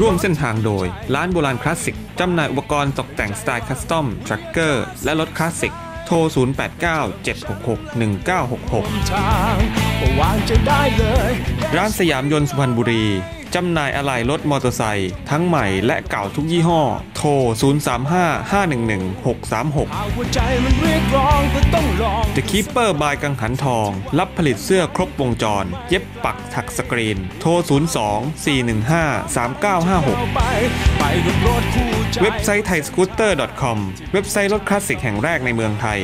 ร่วมเส้นทางโดย ร้านโบราณคลาสสิก จำหน่ายอุปกรณ์ตกแต่งสไตล์ custom trucker และรถคลาสสิก โทร 0897661966ทางก็วางใจได้เลยร้านสยามยนต์สุพรรณบุรี จำหน่ายอะไหล่รถมอเตอร์ไซค์ทั้งใหม่และเก่าทุกยี่ห้อ โทร 0355111636หากว่าใจมันเรียกร้องก็ต้องลอง The Keeper by กังหันทอง รับผลิตเสื้อครบวงจร เย็บปักถักสกรีน โทร 02-415-3956ไปไปกับรถคู่ใจเว็บไซต์ไทยสกูตเตอร์ .com เว็บไซต์รถคลาสสิกแห่งแรกในเมืองไทย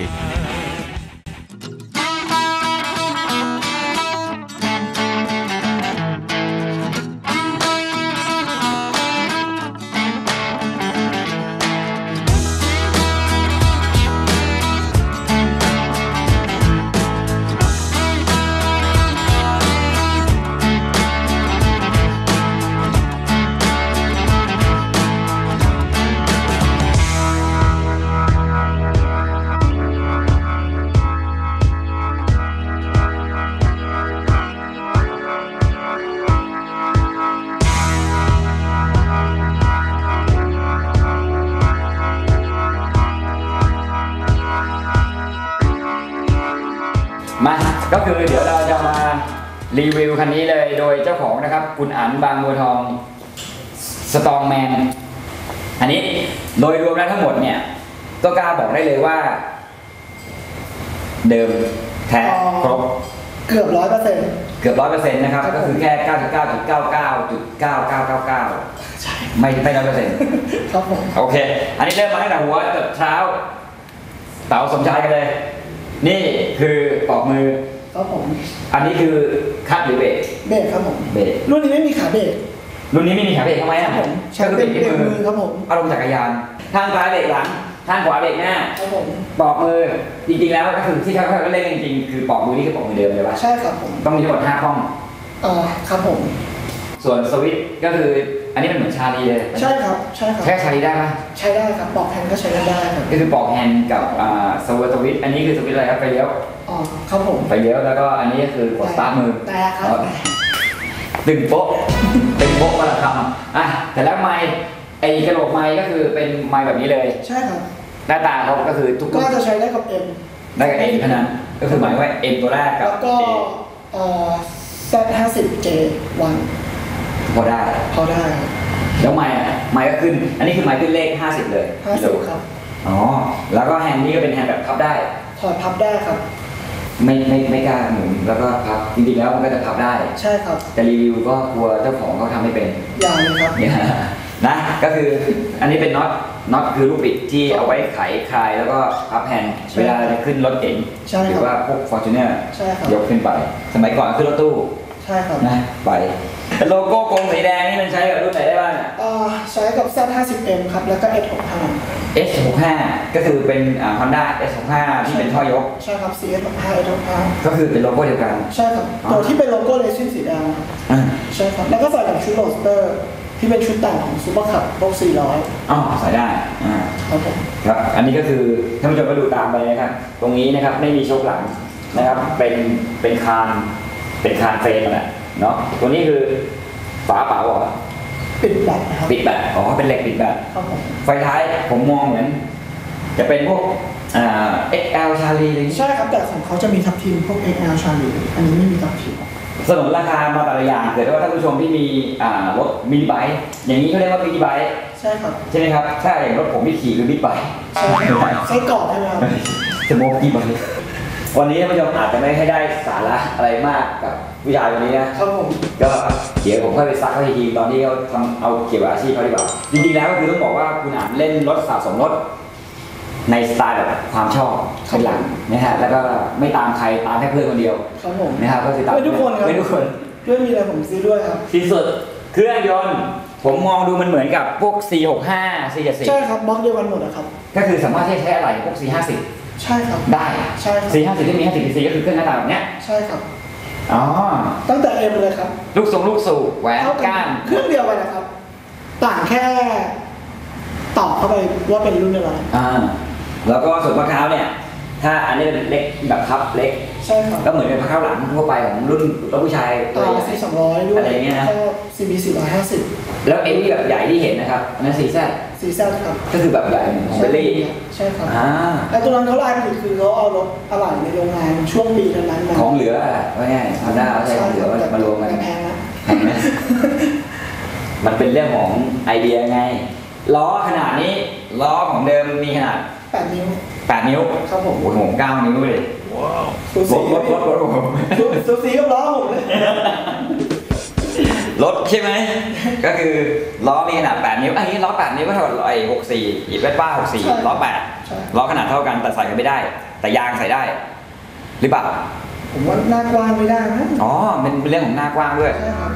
ก็คือเดี๋ยวเราจะมารีวิวคันนี้เลยโดยเจ้าของนะครับ คุณอันบางบัวทองสตองแมนอันนี้โดยรวมแล้วทั้งหมดเนี่ยก็กล้าบอกได้เลยว่า เดิมแท้ครบเกือบร้อยเปอร์เซ็นต์เกือบร้อยเปอร์เซ็นต์นะครับ ก็คือแค่99.99.9999ไม่ไม่ร้อยเปอร์เซ็นต์ครับผมโอเค อันนี้เริ่มมาตั้งแต่หัวจนเท้าเต๋าสมชายกันเลย นี่คือปอกมือ ครับผม อันนี้คือคัดหรือเบรกเบรกครับผม เบรกรุ่นนี้ไม่มีขาเบรกรุ่นนี้ไม่มีขาเบรกทำไมครัอะบผมใช้ก็คือเป็นเบรกเบรที่กมืมืออครับผมอารมณ์จักรยาน ทางซ้ายเบรกหลัง ทางขวาเบรกหน้าครับผมปอกมือ จริงๆแล้วก็คือที่เขาเขาเล่นกันจริงๆคือปอกมือนี่คือปอกมือเดิมเลยป่ะใช่ครับผม ต้องมีทั้งหมดห้าห้องอ่าครับผม ส่วนสวิตช์ก็คืออันนี้มันเหมือนชาลีเลยใช่ครับใช่ครับแค่ชาลีได้ป่ะใช้ได้ครับปอกแผ่นก็ใช้กันได้ครับก็คือปอกแฮนด์กับอ่าสวิตช์สวิตช์อันนี้คือสวิตช์อะไรครับไฟเลี้ยวอ๋อ ครับผมไฟเลี้ยวแล้วก็อันนี้ก็คือ กดสตาร์ทมือแต่ครับอ๋อตึงโป๊ะตึงโป๊ะมาละคำอะแต่แล้วไม้ไอ้กระโหลกไม้ก็คือเป็นไม้แบบนี้เลย ใช่ครับหน้าตาเขาก็คือทุกก็จะใช้ได้กับเอ็มได้กับเอ็นเท่านั้นก็คือหมายว่าเอ็นตัวแรกกับแล้วก็เอเอ่อ Z50J วันพอได้พอได้ครับแล้วไมล์อะไมล์ก็ขึ้น อันนี้คือไมล์ขึ้นเลข50เลย50ครับอ๋อแล้วก็แฮนด์นี่ก็เป็นแฮนด์แบบพับได้ถอดพับได้ครับ ไม่ไม่ไม่กล้าหมุนแล้วก็พับจริงๆแล้วมันก็จะพับได้ ใช่ครับ แต่รีวิวก็กลัวเจ้าของเขาทำไม่เป็นอย่างนี้ครับเนี่ยนะก็คืออันนี้เป็นน็อตน็อตคือลูกบิดที่เอาไว้ไขคลายแล้วก็พับแฮนด์ใช่เวลาจะขึ้นรถเก๋งใช่ครับหรือว่าพวกฟอร์จูเนอร์ใช่ครับ ยกขึ้นไป สมัยก่อนขึ้นรถตู้ใช่ครับนะไปแต่ โลโก้กลมสีแดงนี่มันใช้กับรุ่นไหนได้บ้างอะอ่าใช้กับ Z50M ครับ แล้วก็ S65 S65 ก็คือเป็นอ่า Honda S65 ที่เป็นท่อยก ใช่ครับ CS65 S65 ก็คือเป็นโลโก้เดียวกันใช่ครับอ๋อตัวที่เป็นโลโก้ racing สีแดงครับอ่าใช่ครับ แล้วก็ใส่กับชุด roadster ที่เป็นชุดแต่งของ Super Cub พวก400อ๋อใส่ได้อ่าครับผมครับ อันนี้ก็คือท่านผู้ชมก็ดูตามไปนะครับ ตรงนี้นะครับไม่มีโชคหลังนะครับ เป็นเป็นคานเป็นคานเฟรมนั่นแหละ เนาะตัวนี้คือฝาเปล่าเหรอปิดแบตนะครับปิดแบตอ๋อเป็นเหล็กปิดแบตครับผมไฟท้ายผมมองเหมือน จะเป็นพวกอ่า XL ชาลีอะไรอย่างงี้ใช่ครับ แต่ของเขาจะมีทับทิมพวก XL ชาลีอันนี้ไม่มีทับทิมสนนราคามาแต่ละอย่างเกิดว่าท่านผู้ชมที่มีอ่ารถมินิไบค์อย่างนี้เขาเรียกว่ามินิไบค์ใช่ครับใช่ไหมครับถ้าอย่างรถผมที่ขี่คือบิ๊กไบค์ใช่ครับไส้กรอกใช่ไหมครับสโมกกี้ไบค์ วันนี้ท่านผู้ชมอาจจะไม่ให้ได้สาระอะไรมากกับผู้ชายคนนี้นะครับผมก็เดี๋ยวผมค่อยไปซักเขาอีกทีตอนที่เขาทำเอาเกี่ยวกับอาชีพเขาดีกว่าจริงๆแล้วก็คือต้องบอกว่าคุณอ่านเล่นรถสะสมรถในสไตล์แบบความชอบเป็นหลักนะฮะแล้วก็ไม่ตามใครตามแค่เพื่อนคนเดียวครับผมนะครับก็คือตามไม่ทุกคนครับไม่ทุกคนด้วยมีอะไรผมซื้อด้วยครับที่สุดเครื่องยนต์ผมมองดูมันเหมือนกับพวก C65 C70 ใช่ครับบล็อกเดียวกันหมดนะครับก็คือสามารถที่จะใช้อะไรพวก C50 ใช่ครับ ได้ใช่ครับ C50 ที่มี50 cc ก็คือเครื่องหน้าตาแบบเนี้ยใช่ครับ อ๋อ ตั้งแต่ M เลยครับ ลูกทรงลูกสูบแหวนเท่ากัก้านเครื่องเดียวกันนะครับ ต่างแค่ต่อเข้าไปว่าเป็นรุ่นอะไรอ่า แล้วก็ส่วนมะพร้าวเนี่ย ถ้าอันนี้เป็นเล็กแบบพับเล็ก ใช่ใช่ครับ ก็เหมือนเป็นผ้าข้าวหลังทั่วไปของรุ่นรถผู้ชายตัวตัวใหญ่ซีสองร้อยด้วยอะไรเงี้ยนะก็ซีบีสี่ร้อยห้าสิบแล้วไอ้ที่แบบใหญ่ที่เห็นนะครับอันนั้นซีแซด ซีแซดครับ ก็คือแบบใหญ่เหมือนของเบลลี่ใช่ครับอ่าแต่ตัวนั้นเขาลายผลิตคือเขาเอารถอะไหล่ในโรงงานช่วงปีนั้นๆมาของเหลืออะว่าง่ายฮอนด้าเอาใช้ของเหลือมารวมกันแต่แพงนะเห็นไหมมันเป็นเรื่องของไอเดียไง ล้อขนาดนี้ ล้อของเดิมมีขนาดแปดนิ้ว 8 นิ้วครับผมโอ้โหผม9นิ้วเลยสูรสีถรถรถรถผมสูสูสีกับล้อผมเลย รถใช่ไหม ก็คือล้อมีขนาด 8 นิ้วอันนี้ล้อ 8 นิ้วก็เท่ากับไอ้64อีเวสป้า64ล้อใช่8ล้อขนาดเท่ากันแต่ใส่กันไม่ได้ แต่ยางใส่ได้ หรือเปล่า ผมว่าหน้ากว้างไม่ได้นะอ๋อเป็นเรื่องของหน้ากว้างด้วยใช่ครับ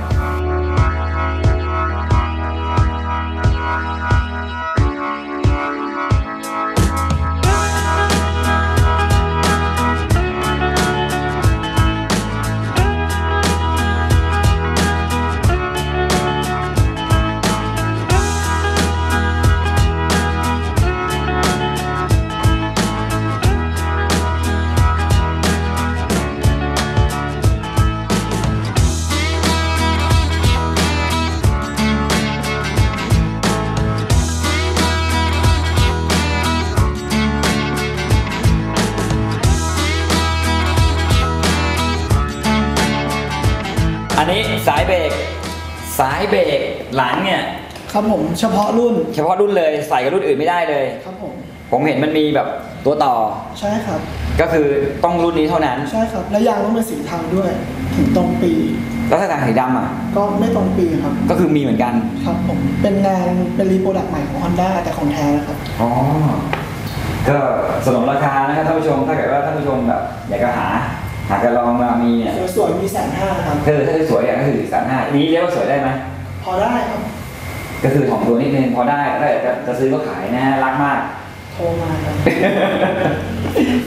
อันนี้สายเบรกสายเบรกหลังเนี่ยครับผมเฉพาะรุ่นเฉพาะรุ่นเลยใส่กับรุ่นอื่นไม่ได้เลย ครับผม ผมเห็นมันมีแบบตัวต่อ ใช่ครับ ก็คือต้องรุ่นนี้เท่านั้น ใช่ครับ และยางต้องเป็นสีเทาด้วย ถึงตรงปี แล้วถ้าทางสีดำอะ ก็ไม่ตรงปีครับ ก็คือมีเหมือนกัน ครับผม เป็นงานเป็นรีโปรดักต์ใหม่ของ Honda แต่ของแท้นะครับ อ๋อ ก็สนมราคานะครับท่านผู้ชม ถ้าเกิดว่าท่านผู้ชมแบบอยากจะหา หากจะลองมามีเนี่ยสวยๆมีแสนห้าครับคือถ้าสวยอย่างก็คือสามห้านี้เรียกว่าสวยได้ไหมพอได้ครับ ก็คือของตัวนิดนึงพอได้ถ้าเกิดจะจะซื้อก็ขายนะฮะรักมากโทรมาครับ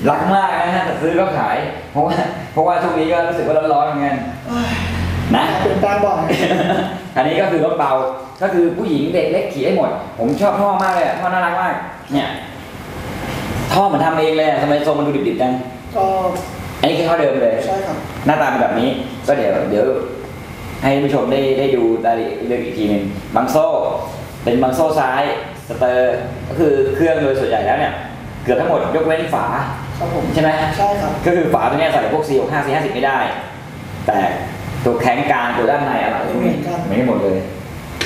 รักมากนะฮะจะซื้อก็ขาย เพราะว่าเพราะว่าช่วงนี้ก็รู้สึกว่าร้อนๆเหมือนกันเอ้ยนะเปลี่ยนแปลงบ่อยอันนี้ก็คือรถเบา ก็คือผู้หญิงเด็กเล็กขี่ได้หมด ผมชอบท่อมากเลยอะท่อน่ารักมาก เนี่ย ท่อมันทำเองเลยอะทำไมทรงมันดูดิบๆจังก็ อันนี้คือท่อเดิมเลย ใช่ครับ หน้าตาเป็นแบบนี้ ก็เดี๋ยวเดี๋ยวให้ผู้ชมได้ได้ดูรายละเอียดอีกทีหนึ่งบังโซ่ เป็นบังโซ่ซ้ายสเตอร์ก็คือเครื่องโดยส่วนใหญ่แล้วเนี่ย เกือบทั้งหมดยกเว้นฝา ครับผม ใช่ไหม ใช่ครับ ก็คือฝาตัวเนี้ยใส่พวก C 6 5 C 50ไม่ได้ แต่ตัวแข็งกลางตัวด้านในอะไรพวกนี้เหมือนกันไม่ได้หมดเลย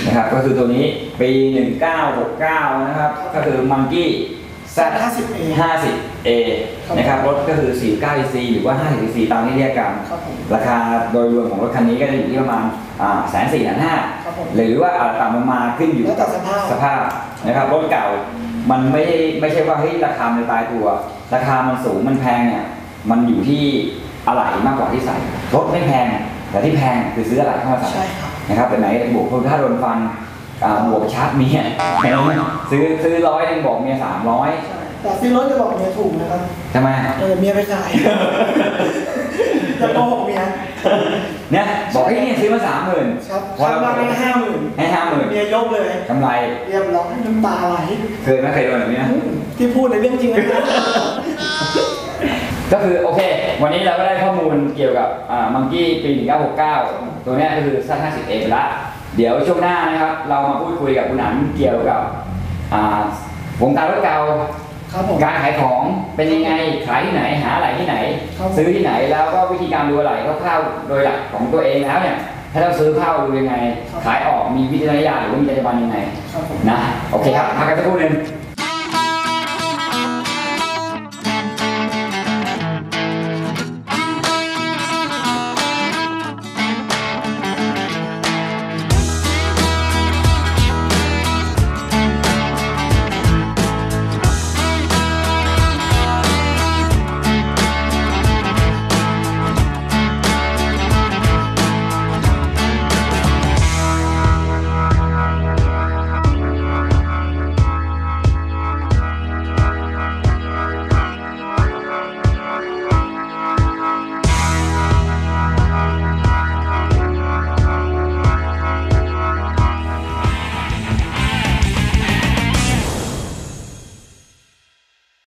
นะครับ ก็คือตัวนี้ปี 1969 นะครับ ก็คือ Monkey Z 50A 50A นะครับรถก็คือ 49 cc หรือว่า 50 cc ตามที่เรียกกัน ครับผม ราคาโดยรวมของรถคันนี้ก็จะอยู่ที่ประมาณแสนสี่แสนห้าครับผมหรือว่าอาจต่ำลงมาขึ้นอยู่แล้วแต่สภาพ สภาพนะครับรถเก่ามันไม่ได้ไม่ใช่ว่าเฮ้ยราคามันตายตัว ราคามันสูงมันแพงเนี่ยมันอยู่ที่อะไหล่มากกว่าที่ใส่รถไม่แพงแต่ที่แพงคือซื้ออะไหล่เข้ามาใส่ ใช่ครับ นะครับเป็นไหนบวกเพิ่มค่าโดนฟันอ่าบวกชาร์จเมียเห็นไหมซื้อซื้อร้อยหนึงบอกเมียสามร้อยใช่ แต่ซื้อรถจะบอกเมียถูกนะครับใช่ไหมเออเมียไปขายจะโกหกเมียเนี่ยบอกให้ยเนี่ยซื้อมาสามหมื่นครับพอทำเรามาเป็นห้าหมื่นให้ห้าหมื่นเมียยกเลยกำไรเรียบร้อยน้ำตาไหลเคยไหมเคยโดนแบบนี้นะที่พูดในเรื่องจริงนะก็คือโอเค วันนี้เราก็ได้ข้อมูลเกี่ยวกับมังกี้ปี 1969 ตัวเนี้ยก็คือสั้น 50A ไปละ เดี๋ยวช่วงหน้านะครับ เรามาพูดคุยกับคุณอันเกี่ยวกับอ่าวงการรถเก่า ครับผม การขายของเป็นยังไงขายที่ไหนหาอะไรที่ไหน ครับซื้อที่ไหนแล้วก็วิธีการดูอะไรคร่าวๆโดยหลักของตัวเองแล้วเนี่ยถ้าเราซื้อเข้าดูยังไง ขายออกมีวิจารณญาณหรือว่ามีจรรยาบรรณยังไงครับผม นะโอเคครับพักกันสักครู่หนึง